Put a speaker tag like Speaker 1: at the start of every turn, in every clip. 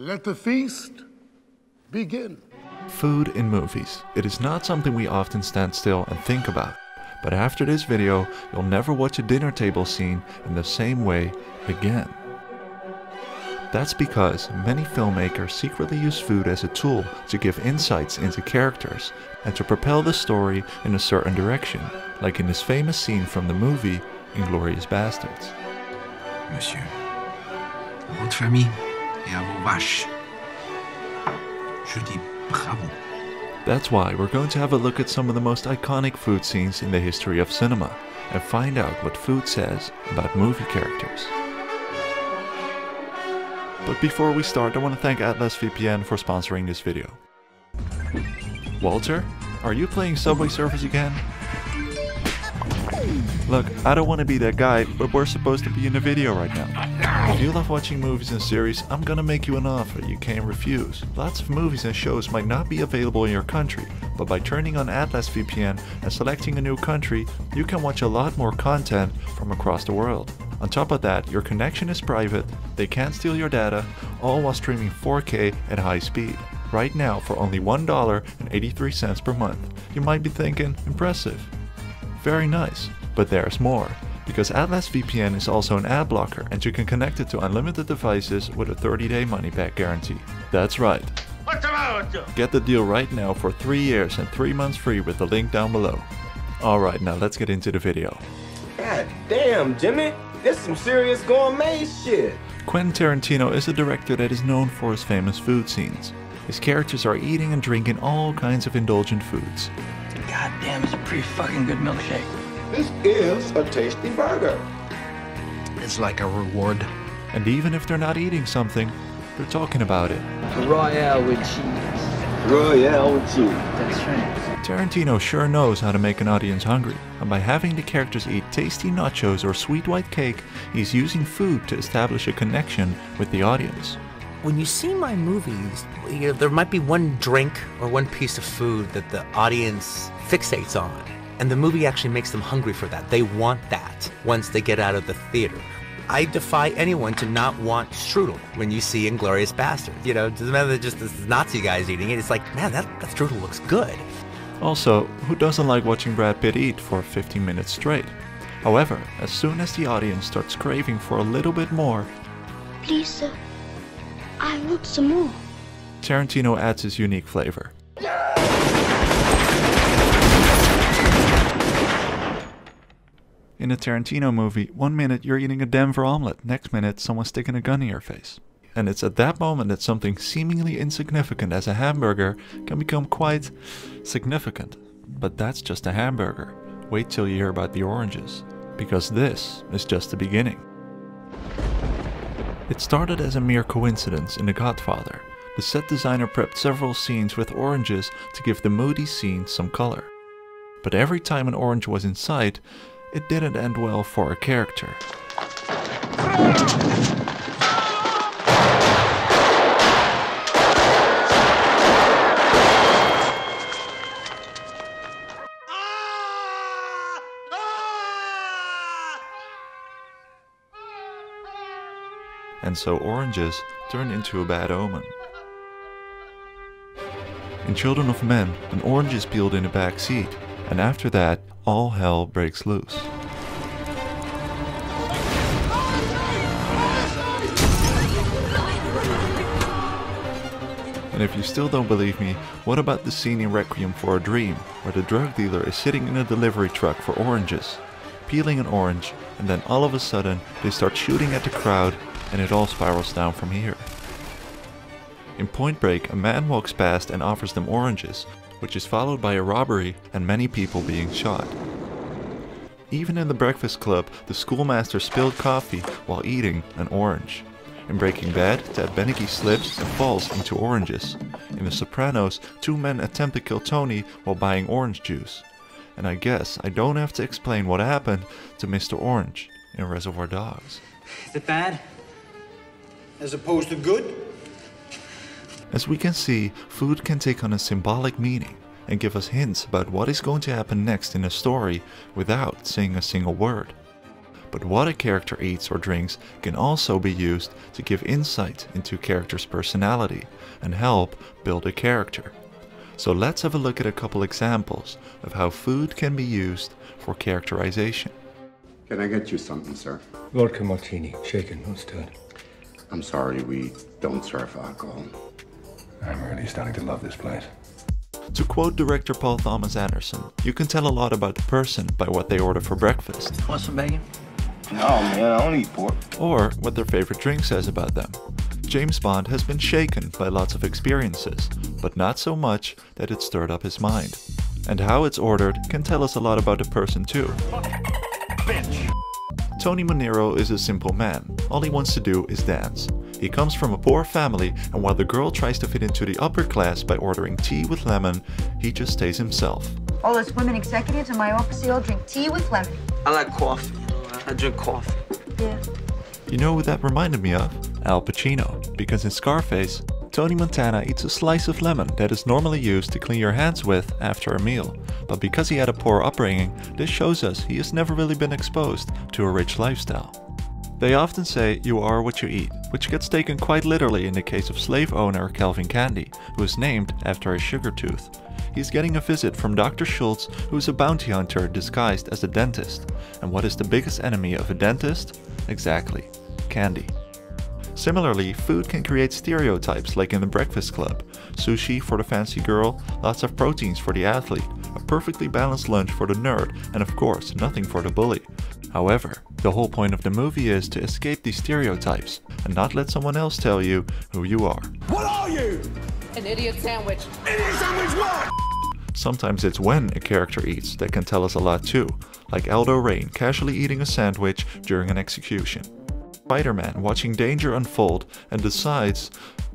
Speaker 1: Let the feast begin.
Speaker 2: Food in movies. It is not something we often stand still and think about. But after this video, you'll never watch a dinner table scene in the same way again. That's because many filmmakers secretly use food as a tool to give insights into characters and to propel the story in a certain direction, like in this famous scene from the movie Inglourious Basterds.
Speaker 3: Monsieur, à votre famille je dis bravo.
Speaker 2: That's why we're going to have a look at some of the most iconic food scenes in the history of cinema and find out what food says about movie characters. But before we start, I want to thank Atlas VPN for sponsoring this video. Walter, are you playing Subway Surfers again? Look, I don't want to be that guy, but we're supposed to be in a video right now. If you love watching movies and series, I'm gonna make you an offer you can't refuse. Lots of movies and shows might not be available in your country, but by turning on Atlas VPN and selecting a new country, you can watch a lot more content from across the world. On top of that, your connection is private, they can't steal your data, all while streaming 4K at high speed. Right now, for only $1.83 per month. You might be thinking, impressive. Very nice, but there's more. Because Atlas VPN is also an ad blocker and you can connect it to unlimited devices with a 30 day money back guarantee. That's right.
Speaker 1: What's the matter with you?
Speaker 2: Get the deal right now for 3 years and 3 months free with the link down below. Alright, now let's get into the video.
Speaker 4: God damn, Jimmy. This some serious gourmet shit.
Speaker 2: Quentin Tarantino is a director that is known for his famous food scenes. His characters are eating and drinking all kinds of indulgent foods.
Speaker 5: God damn, it's a pretty fucking good milkshake.
Speaker 4: This is a tasty burger.
Speaker 3: It's like a reward.
Speaker 2: And even if they're not eating something, they're talking about it.
Speaker 5: Royale with cheese.
Speaker 4: Royale with cheese.
Speaker 5: That's right.
Speaker 2: Tarantino sure knows how to make an audience hungry, and by having the characters eat tasty nachos or sweet white cake, he's using food to establish a connection with the audience.
Speaker 6: when you see my movies, you know, there might be one drink or one piece of food that the audience fixates on. And the movie actually makes them hungry for that. They want that once they get out of the theater. I defy anyone to not want strudel when you see Inglourious Basterd. You know, it doesn't matter that just this Nazi guy's eating it. It's like, man, that, that strudel looks good.
Speaker 2: Also, who doesn't like watching Brad Pitt eat for 15 minutes straight? However, as soon as the audience starts craving for a little bit more,
Speaker 7: Please, sir. I want some more.
Speaker 2: Tarantino adds his unique flavor. In a Tarantino movie, one minute you're eating a Denver omelet, next minute someone's sticking a gun in your face. And it's at that moment that something seemingly insignificant as a hamburger can become quite significant. But that's just a hamburger. Wait till you hear about the oranges, because this is just the beginning. It started as a mere coincidence in The Godfather. The set designer prepped several scenes with oranges to give the moody scene some color. But every time an orange was in sight, it didn't end well for a character. and so oranges turned into a bad omen. In Children of Men, an orange is peeled in the back seat, and after that, all hell breaks loose. And if you still don't believe me, what about the scene in Requiem for a Dream, where the drug dealer is sitting in a delivery truck for oranges, peeling an orange, and then all of a sudden they start shooting at the crowd and it all spirals down from here. In Point Break, a man walks past and offers them oranges, which is followed by a robbery and many people being shot. Even in the Breakfast Club, the schoolmaster spilled coffee while eating an orange. In Breaking Bad, Ted Beneke slips and falls into oranges. In The Sopranos, two men attempt to kill Tony while buying orange juice. And I guess I don't have to explain what happened to Mr. Orange in Reservoir Dogs.
Speaker 5: Is it bad?
Speaker 8: As opposed to good?
Speaker 2: As we can see, food can take on a symbolic meaning and give us hints about what is going to happen next in a story without saying a single word. But what a character eats or drinks can also be used to give insight into a character's personality and help build a character. So let's have a look at a couple examples of how food can be used for characterization.
Speaker 9: Can I get you something, sir?
Speaker 10: Vodka martini, shaken, not stirred.
Speaker 9: I'm sorry, we don't serve alcohol.
Speaker 10: I'm really starting to love this place.
Speaker 2: To quote director Paul Thomas Anderson, you can tell a lot about the person by what they order for breakfast.
Speaker 5: Want some bacon?
Speaker 4: No, man, I don't eat pork.
Speaker 2: Or what their favorite drink says about them. James Bond has been shaken by lots of experiences, but not so much that it stirred up his mind. And how it's ordered can tell us a lot about the person too. Tony Manero is a simple man. All he wants to do is dance. He comes from a poor family, and while the girl tries to fit into the upper class by ordering tea with lemon, he just stays himself.
Speaker 11: All those women executives in my office, they all drink tea with lemon.
Speaker 5: I like coffee. I drink coffee.
Speaker 11: Yeah.
Speaker 2: You know who that reminded me of? Al Pacino, because in Scarface, Tony Montana eats a slice of lemon that is normally used to clean your hands with after a meal. But because he had a poor upbringing, this shows us he has never really been exposed to a rich lifestyle. They often say you are what you eat, which gets taken quite literally in the case of slave owner Calvin Candie, who is named after his sugar tooth. He's getting a visit from Dr. Schultz, who is a bounty hunter disguised as a dentist. And what is the biggest enemy of a dentist? Exactly, candy. Similarly, food can create stereotypes like in the Breakfast Club. Sushi for the fancy girl, lots of proteins for the athlete, perfectly balanced lunch for the nerd, and of course, nothing for the bully. However, the whole point of the movie is to escape these stereotypes and not let someone else tell you who you are.
Speaker 12: What are you?
Speaker 13: An idiot sandwich.
Speaker 12: Idiot sandwich what?
Speaker 2: Sometimes it's when a character eats that can tell us a lot too, like Aldo Raine casually eating a sandwich during an execution. Spider-Man watching danger unfold and decides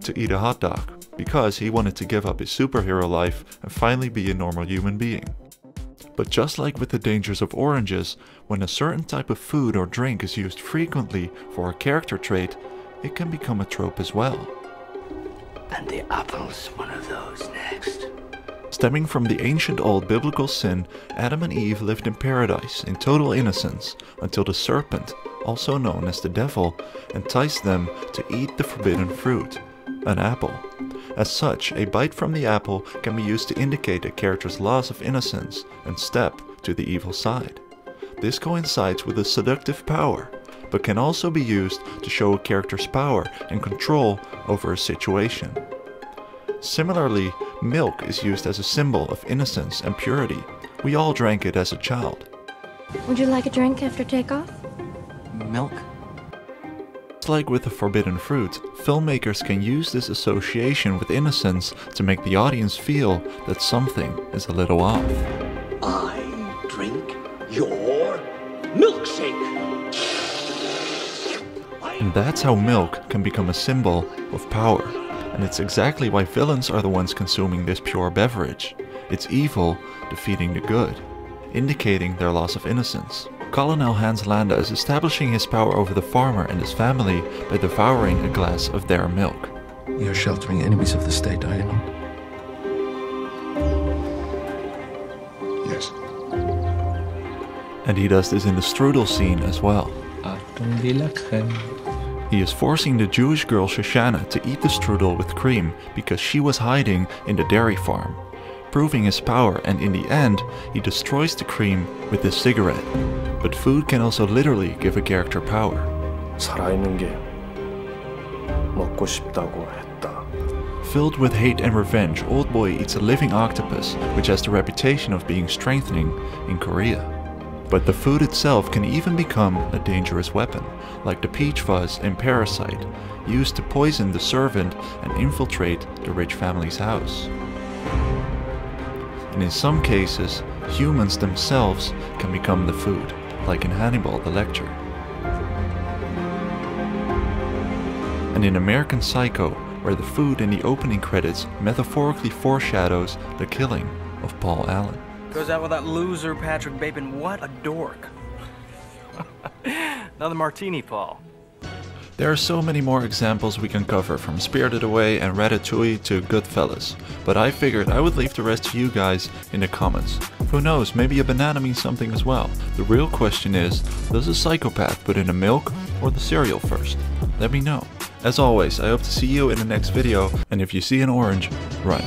Speaker 2: to eat a hot dog because he wanted to give up his superhero life and finally be a normal human being. But just like with the dangers of oranges, when a certain type of food or drink is used frequently for a character trait, it can become a trope as well.
Speaker 5: And the apple's one of those next.
Speaker 2: Stemming from the ancient old biblical sin, Adam and Eve lived in paradise in total innocence until the serpent, also known as the devil, enticed them to eat the forbidden fruit, an apple. As such, a bite from the apple can be used to indicate a character's loss of innocence and step to the evil side. This coincides with a seductive power, but can also be used to show a character's power and control over a situation. Similarly, milk is used as a symbol of innocence and purity. We all drank it as a child.
Speaker 7: Would you like a drink after takeoff?
Speaker 5: Milk?
Speaker 2: Just like with the forbidden fruit, filmmakers can use this association with innocence to make the audience feel that something is a little off.
Speaker 12: I drink your milkshake.
Speaker 2: And that's how milk can become a symbol of power. And it's exactly why villains are the ones consuming this pure beverage. It's evil defeating the good, indicating their loss of innocence. Colonel Hans Landa is establishing his power over the farmer and his family by devouring a glass of their milk.
Speaker 3: You're sheltering enemies of the state, are you not?
Speaker 9: Yes.
Speaker 2: And he does this in the strudel scene as well. He is forcing the Jewish girl Shoshana to eat the strudel with cream because she was hiding in the dairy farm, proving his power and in the end he destroys the cream with his cigarette. But food can also literally give a character power.
Speaker 14: 살아있는 게 먹고 싶다고 했다.
Speaker 2: Filled with hate and revenge, Old Boy eats a living octopus, which has the reputation of being strengthening in Korea. But the food itself can even become a dangerous weapon, like the peach fuzz in Parasite, used to poison the servant and infiltrate the rich family's house. And in some cases, humans themselves can become the food, like in Hannibal the Lecter. And in American Psycho, where the food in the opening credits metaphorically foreshadows the killing of Paul Allen.
Speaker 15: Goes out with that loser Patrick Bateman. What a dork. Another martini, Paul.
Speaker 2: There are so many more examples we can cover from Spirited Away and Ratatouille to Goodfellas, but I figured I would leave the rest to you guys in the comments. Who knows, maybe a banana means something as well. The real question is, does a psychopath put in the milk or the cereal first? Let me know. As always, I hope to see you in the next video, and if you see an orange, run.